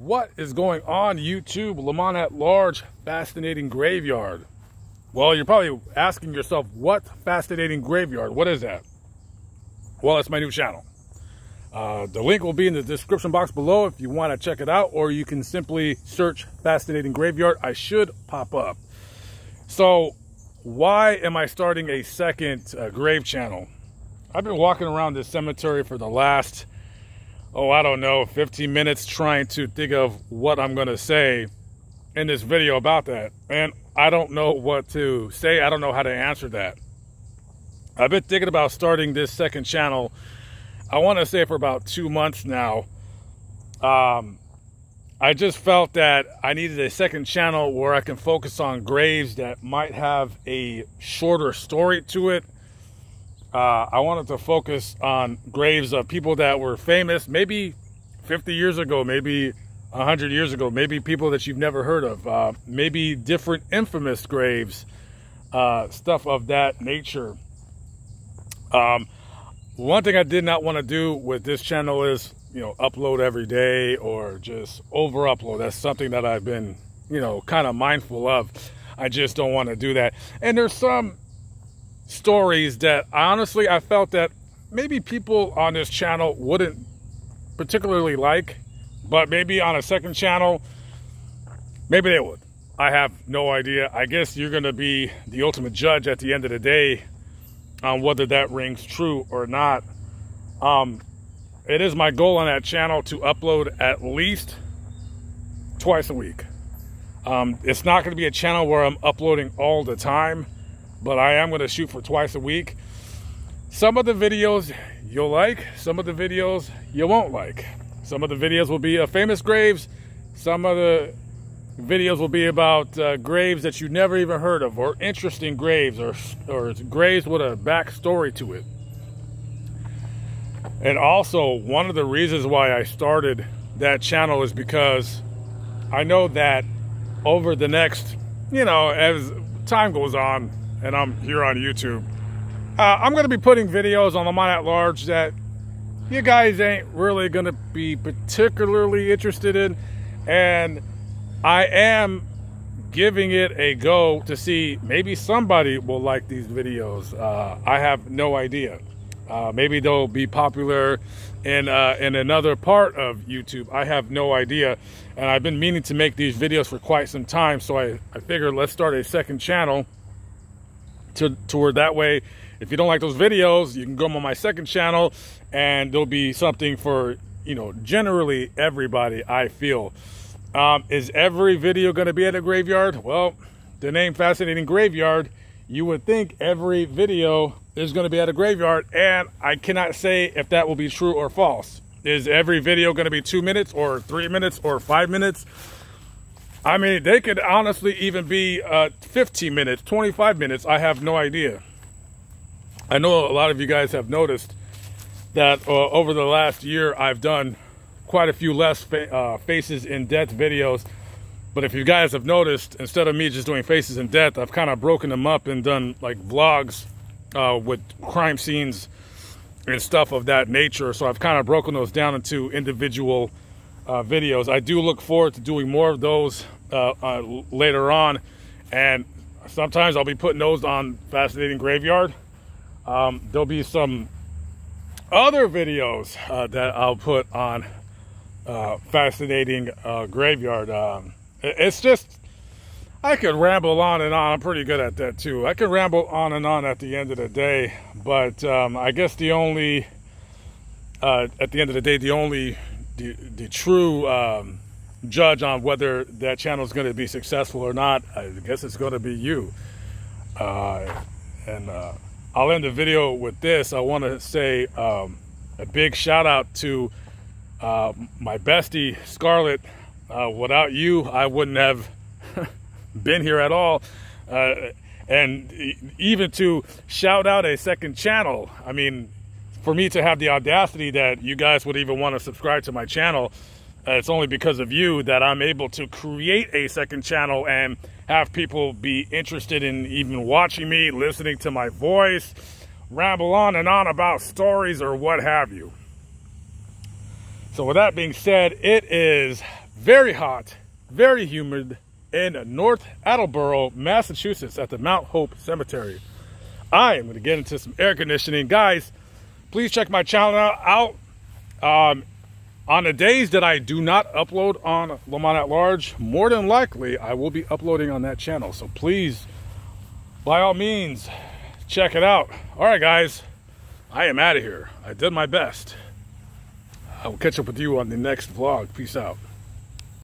What is going on YouTube? Lamont at Large, Fascinating Graveyard. Well, you're probably asking yourself, what Fascinating Graveyard? What is that? Well, it's my new channel. Uh, the link will be in the description box below if you want to check it out, or you can simply search Fascinating Graveyard. I should pop up. So, why am I starting a second uh, grave channel? I've been walking around this cemetery for the last oh, I don't know, 15 minutes trying to think of what I'm going to say in this video about that. And I don't know what to say. I don't know how to answer that. I've been thinking about starting this second channel, I want to say for about two months now. Um, I just felt that I needed a second channel where I can focus on graves that might have a shorter story to it uh, I wanted to focus on graves of people that were famous, maybe 50 years ago, maybe 100 years ago, maybe people that you've never heard of, uh, maybe different infamous graves, uh, stuff of that nature. Um, one thing I did not want to do with this channel is, you know, upload every day or just over upload. That's something that I've been, you know, kind of mindful of. I just don't want to do that. And there's some stories that honestly I felt that maybe people on this channel wouldn't particularly like, but maybe on a second channel, maybe they would. I have no idea. I guess you're going to be the ultimate judge at the end of the day on whether that rings true or not. Um, it is my goal on that channel to upload at least twice a week. Um, it's not going to be a channel where I'm uploading all the time but I am going to shoot for twice a week. Some of the videos you'll like, some of the videos you won't like. Some of the videos will be of famous graves, some of the videos will be about uh, graves that you never even heard of, or interesting graves, or, or graves with a backstory to it. And also, one of the reasons why I started that channel is because I know that over the next, you know, as time goes on, and I'm here on YouTube. Uh, I'm going to be putting videos on the Lamont at Large that you guys ain't really going to be particularly interested in. And I am giving it a go to see maybe somebody will like these videos. Uh, I have no idea. Uh, maybe they'll be popular in uh, in another part of YouTube. I have no idea. And I've been meaning to make these videos for quite some time. So I, I figured let's start a second channel to, to where that way, if you don't like those videos, you can go on my second channel and there'll be something for, you know, generally everybody, I feel. Um, is every video going to be at a graveyard? Well, the name Fascinating Graveyard, you would think every video is going to be at a graveyard, and I cannot say if that will be true or false. Is every video going to be two minutes or three minutes or five minutes? I mean, they could honestly even be uh, 15 minutes, 25 minutes. I have no idea. I know a lot of you guys have noticed that uh, over the last year, I've done quite a few less fa uh, faces in death videos. But if you guys have noticed, instead of me just doing faces in death, I've kind of broken them up and done like vlogs uh, with crime scenes and stuff of that nature. So I've kind of broken those down into individual uh, videos. I do look forward to doing more of those uh, uh, later on. And sometimes I'll be putting those on Fascinating Graveyard. Um, there'll be some other videos uh, that I'll put on uh, Fascinating uh, Graveyard. Um, it's just, I could ramble on and on. I'm pretty good at that too. I can ramble on and on at the end of the day. But um, I guess the only, at the end of the day, the only the, the true um, judge on whether that channel is going to be successful or not, I guess it's going to be you. Uh, and uh, I'll end the video with this. I want to say um, a big shout out to uh, my bestie, Scarlett. Uh, without you, I wouldn't have been here at all. Uh, and even to shout out a second channel. I mean, for me to have the audacity that you guys would even want to subscribe to my channel, uh, it's only because of you that I'm able to create a second channel and have people be interested in even watching me, listening to my voice, ramble on and on about stories or what have you. So with that being said, it is very hot, very humid in North Attleboro, Massachusetts at the Mount Hope Cemetery. I am going to get into some air conditioning. Guys, please check my channel out. Um, on the days that I do not upload on Lamont at Large, more than likely I will be uploading on that channel. So please, by all means, check it out. All right, guys, I am out of here. I did my best. I will catch up with you on the next vlog. Peace out.